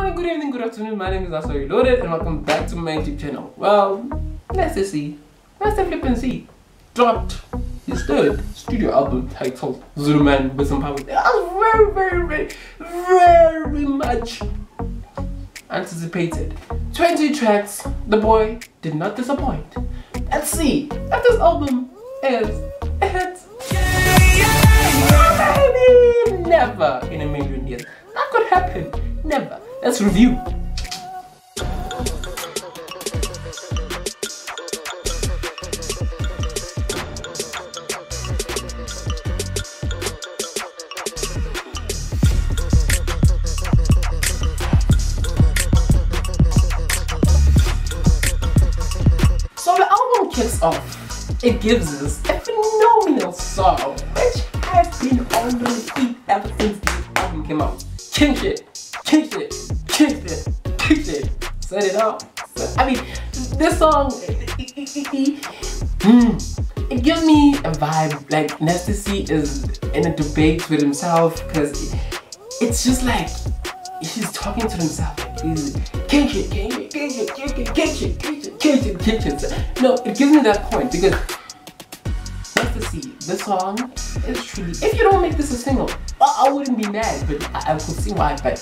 morning, good evening, good afternoon. My name is Master Reloaded and welcome back to my YouTube channel. Well, let's just see. Let's just flip and see. Dropped his third studio album titled Zulu Man with some power. That was very, very, very, very much anticipated. 20 tracks, the boy did not disappoint. Let's see if this album is a hit. Maybe never in a million years. That could happen. Let's review. So the album kicks off. It gives us a phenomenal song, which has been on repeat ever since this album came out. King shit, king shit, king shit, king shit. Set it up. I mean, this song, hmm, it gives me a vibe like Nasty C is in a debate with himself because it's just like he's talking to himself. He's shit, king shit, king shit, king shit. No, it gives me that point because let's just. This song is truly. If you don't make this a single, I, I wouldn't be mad, but I, I could see why. But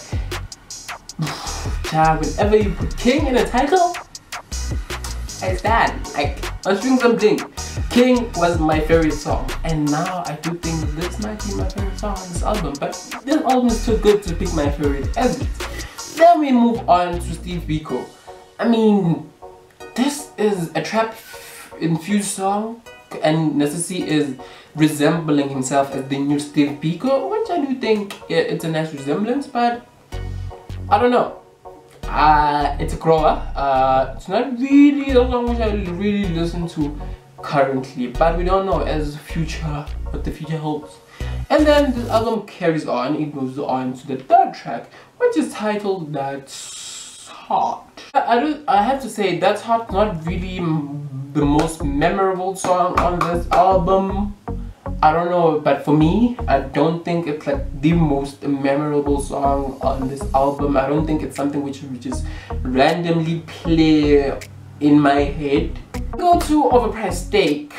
child, whenever you put King in a title, I stand. Like Strings of something. King was my favorite song, and now I do think this might be my favorite song on this album. But this album is too good to pick my favorite it. Then we move on to Steve Biko. I mean, this is a trap infused song and Nasty C is resembling himself as the new Steve Biko, which I do think it's a nice resemblance, but I don't know. Uh, it's a grower. Uh, it's not really a which I really listen to currently, but we don't know as future what the future holds. And then this album carries on. It moves on to the third track, which is titled "That's Hot." I, I do. I have to say that's hot. Not really the most memorable song on this album. I don't know, but for me, I don't think it's like the most memorable song on this album. I don't think it's something which we just randomly play in my head. Go to Overpriced Steak.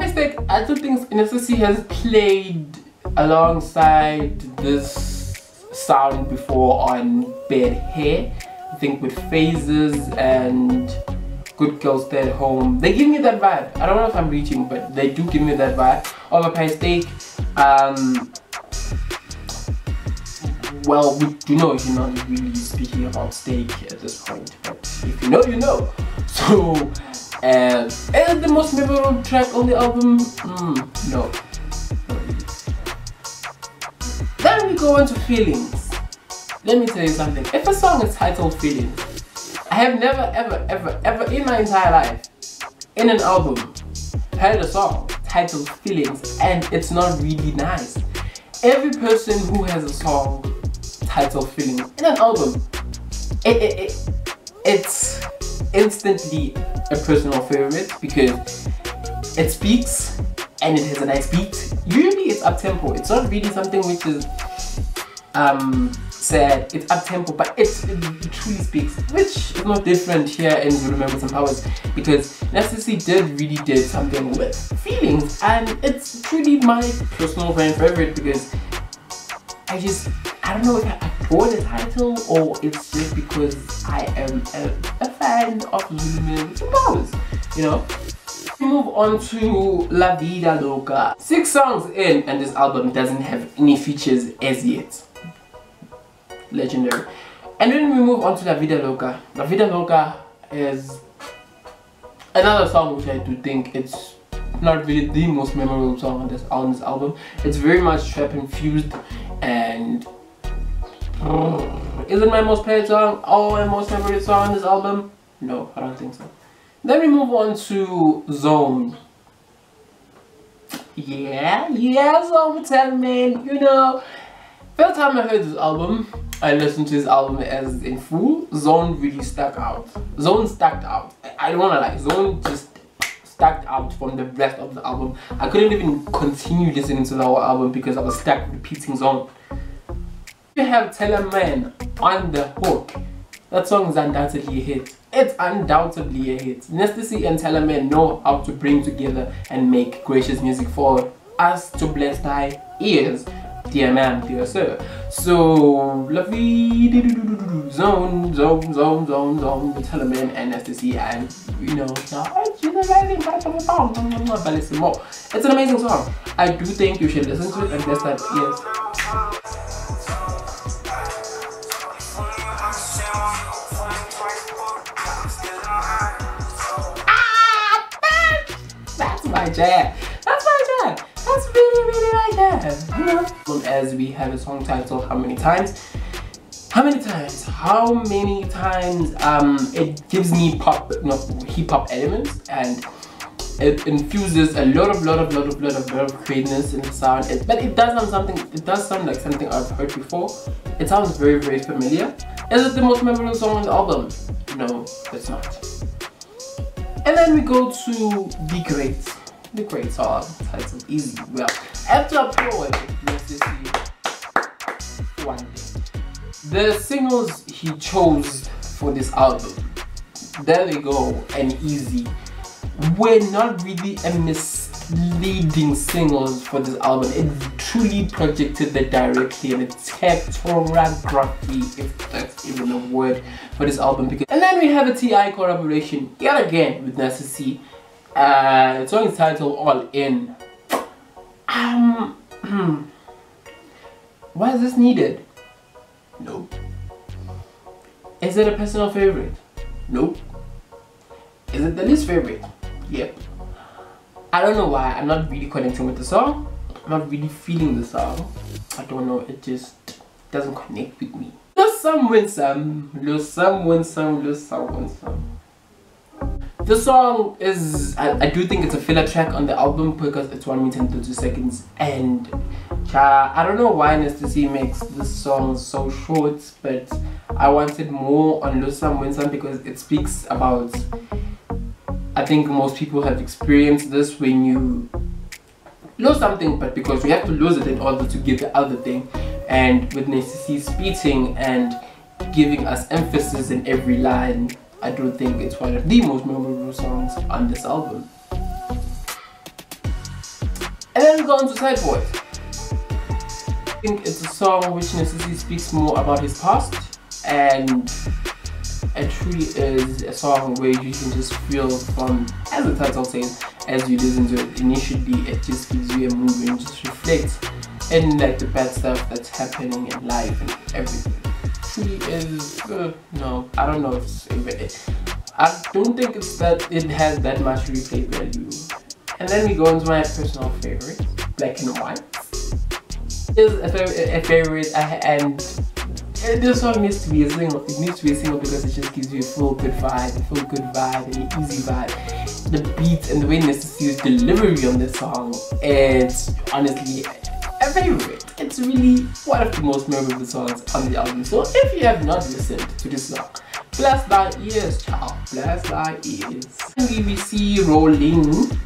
I don't think Nasty C has played alongside this sound before on Bad Hair. I think with Phases and Good Girls Stay at Home. They give me that vibe. I don't know if I'm reaching, but they do give me that vibe. Overpriced Steak. Um, well, we do know you're not really speaking about steak at this point, but if you know, you know. So, uh, the most memorable track on the album? Mm, no. Then we go into feelings. Let me tell you something. If a song is titled Feelings, I have never, ever, ever, ever in my entire life, in an album, heard a song titled Feelings and it's not really nice. Every person who has a song titled Feelings in an album, it, it, it, it's instantly a personal favorite because it speaks and it has a nice beat. Usually it's up tempo. It's not really something which is um sad, it's up tempo, but it, it, truly speaks, which is not different here in Remember Some Powers because Nasty C did really did something with feelings, and it's truly my personal fan favorite because I just I don't know if I adore the title or it's just because I am a, a fan of Remember Some Powers, you know. Move on to La Vida Loca. Six songs in and this album doesn't have any features as yet legendary. And then we move on to La Vida Loca. La Vida Loca is another song which I do think it's not really the most memorable song on this on this album. It's very much trap infused and is it my most played song or my most favorite song on this album? No, I don't think so. Then we move on to Zone. Yeah, yeah, Zone tell man, you know. First time I heard this album, I listened to this album as in full, Zone really stuck out. Zone stuck out. I don't wanna lie, Zone just stuck out from the rest of the album. I couldn't even continue listening to the whole album because I was stuck repeating Zone. You have Tellaman on the hook that song is undoubtedly a hit. It's undoubtedly a hit. C and Tellaman know how to bring together and make gracious music for us to bless thy ears dear man, dear sir. So, lovely zone, zone, zone, zone, zone, Tellaman and Nasty C and you know, it's an amazing song. I do think you should listen to it and bless that ears. Ah, that's my jam. That. As we have a song title, how many times? How many times? How many times um, it gives me pop, no, hip hop elements and it infuses a lot of, lot of, lot of, lot of, lot of in the sound. It, but it does sound something. It does sound like something I've heard before. It sounds very, very familiar. Is it the most memorable song on the album? No, it's not. And then we go to Be Great the great song titled Easy. Well, after Pro, let's see one thing. The singles he chose for this album, There They Go and Easy, were not really a misleading singles for this album. It truly projected the directly and it topography, if that's even a word, for this album. Because and then we have a TI collaboration yet again with Nasty uh, the song is titled All In. Um, hmm. Why is this needed? Nope. Is it a personal favorite? Nope. Is it the least favorite? Yep. I don't know why. I'm not really connecting with the song. I'm not really feeling the song. I don't know. It just doesn't connect with me. Lose some, win some. Lose some, win some. Lose some, win some. The song is, I, I, do think it's a filler track on the album because it's 1 minute and 30 seconds and uh, I don't know why Nasty makes this song so short but I wanted more on Lose Some Win Some because it speaks about, I think most people have experienced this when you lose something but because you have to lose it in order to get the other thing. And with Nasty C speaking and giving us emphasis in every line I don't think it's one of the most memorable songs on this album. And then we go on to Side Boys. I think it's a song which necessarily speaks more about his past and it truly is a song where you can just feel from, as the title says, as you listen to it initially, it just gives you a mood and just reflects in like the bad stuff that's happening in life and everything is uh, no i don't know if it's i don't think it's that it has that much replay value. And then we go into my personal favorite black and white. Is a, a favorite and this song needs to be a single it needs to be a single because it just gives you a full good vibe a full good vibe an easy vibe. The beat and the way C's delivery on this song it's honestly favorite it's really one of the most memorable songs on the album. So if you have not listened to this song, bless thy ears, child, bless thy ears. And we see Rowlene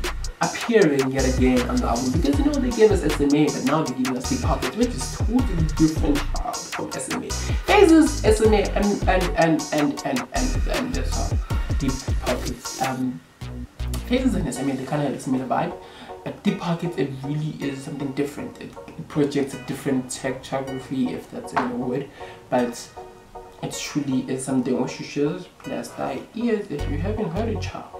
appearing yet again on the album because you know they gave us SMA but now they're giving us Deep Pockets which is totally different child from SMA. Phases, SMA and and and and and and, and this song, Deep Pockets. Um, Phases and SMA they kind of similar vibe Deep Pockets it really is something different. It, it projects a different textography if that's a word, but it truly is something which you should bless thy ears if you haven't heard it, child.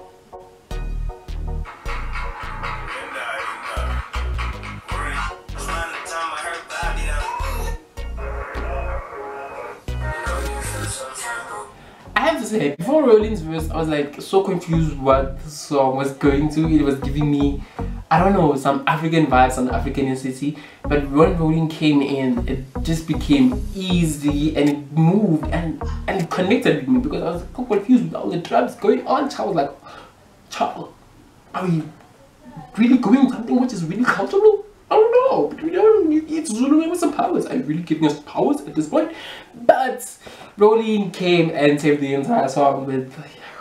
I have to say, before Rowlene's verse, I was like so confused what the song was going to. It was giving me I don't know, some African vibes, some Africanicity. But when Rowlene came in, it just became easy and it moved and, and it connected with me because I was so confused with all the drums going on. I was like, child, are we really going something which is really comfortable? Know, but we don't, it's Zulu with some powers. Are you really giving us powers at this point? But Rowlene came and saved the entire song with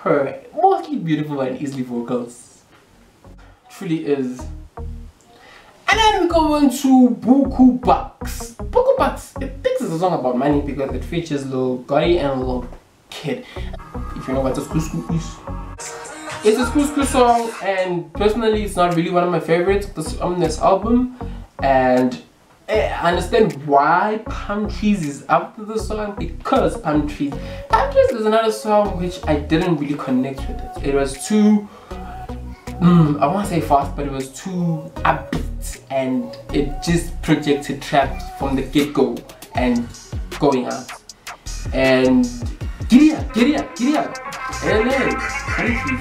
her mostly beautiful and easily vocals truly is. And then we go on to Bookoo Bucks. Bookoo Bucks, it thinks it's a song about money because it features Lil Gotit and Lil Keed. If you know what the school is. It's a school song and personally it's not really one of my favorites on this album and I understand why Palm Trees is after the song because Palm Trees Palm Trees is another song which I didn't really connect with it. It was too mm, I won't say fast but it was too upbeat and it just projected trap from the get-go and going out. And giddy up, giddy up, giddy up. LA, Palm Trees.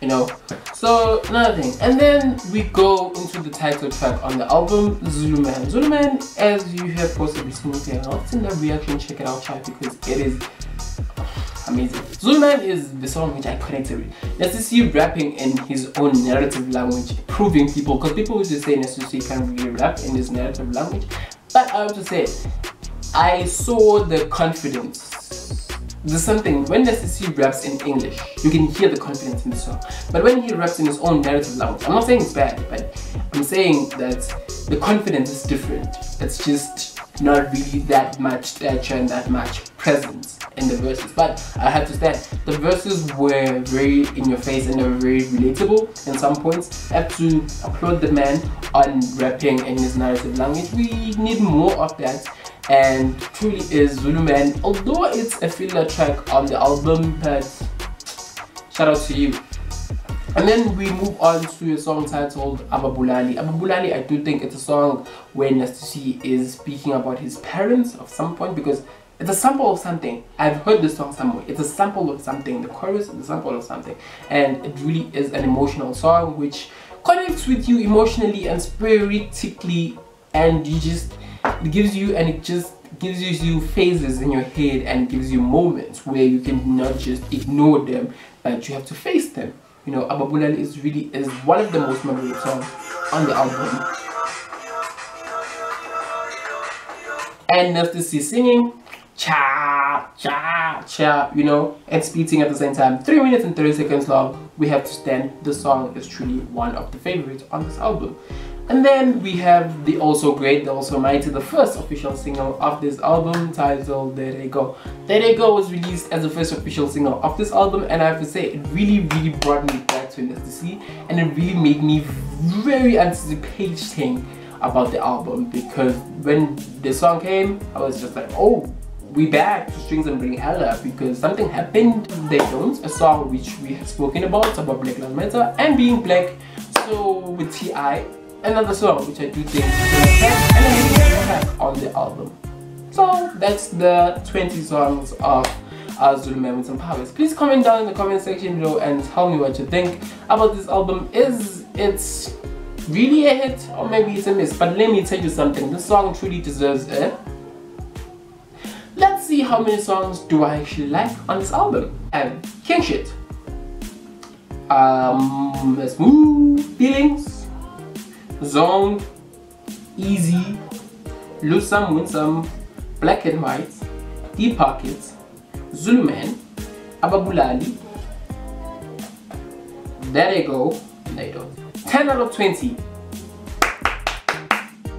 You know, so another thing, and then we go into the title track on the album, Zulu Man. As you have possibly seen your else in the reaction, check it out, chat, because it is amazing. Zulu Man is the song which I connected with. Just see rapping in his own narrative language, proving people, because people used to say Nasty C can't really rap in his narrative language, but I have to say, I saw the confidence there's something when Nasty C raps in English, you can hear the confidence in the song. But when he raps in his own narrative language, I'm not saying it's bad, but I'm saying that the confidence is different. It's just not really that much stature and that much presence in the verses. But I have to say, the verses were very in your face and they were very relatable in some points. I have to applaud the man on rapping in his narrative language. We need more of that and truly is Zulu Man. Although it's a filler track on the album, but shout out to you. And then we move on to a song titled Ababulali. Ababulali, I do think it's a song where Nasty is speaking about his parents of some point because it's a sample of something. I've heard this song somewhere. It's a sample of something. The chorus is a sample of something. And it really is an emotional song which connects with you emotionally and spiritually and you just it gives you and it just gives you phases in your head and gives you moments where you can not just ignore them but you have to face them you know Ababulali is really is one of the most memorable songs on the album. And Nasty C singing cha cha cha you know and speeding at the same time. 3 minutes and 30 seconds long. We have to stand. The song is truly one of the favorites on this album and then we have the also great, the also mighty, the first official single of this album titled There Go. There Go was released as the first official single of this album and I have to say it really really brought me back to ecstasy and it really made me very anticipating about the album because when the song came I was just like oh we back to Strings and Bling Hella because something happened they don't a song which we have spoken about about Black Lives Matter and being black so with T.I another song which I do think and on the album. So that's the 20 songs of Man with some powers. Please comment down in the comment section below and tell me what you think about this album. Is it really a hit or maybe it's a miss? But let me tell you something, this song truly deserves it. Let's see how many songs do I actually like on this album. And King Shit. Um, Smooth Feelings Zone, Easy, Lose Some, Win Some, Black and White, Deep Pockets, Zulu Man, Ababulali, There They Go, they don't. 10 out of 20.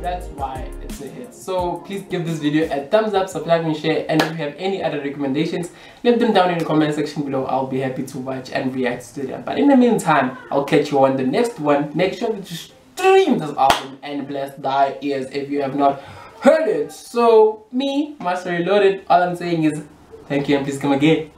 That's why it's a hit. So please give this video a thumbs up, subscribe and share. And if you have any other recommendations, leave them down in the comment section below. I'll be happy to watch and react to them. But in the meantime, I'll catch you on the next one. Make sure to stream this album and bless thy ears if you have not heard it. So me, Master Reloaded, all I'm saying is thank you and please come again.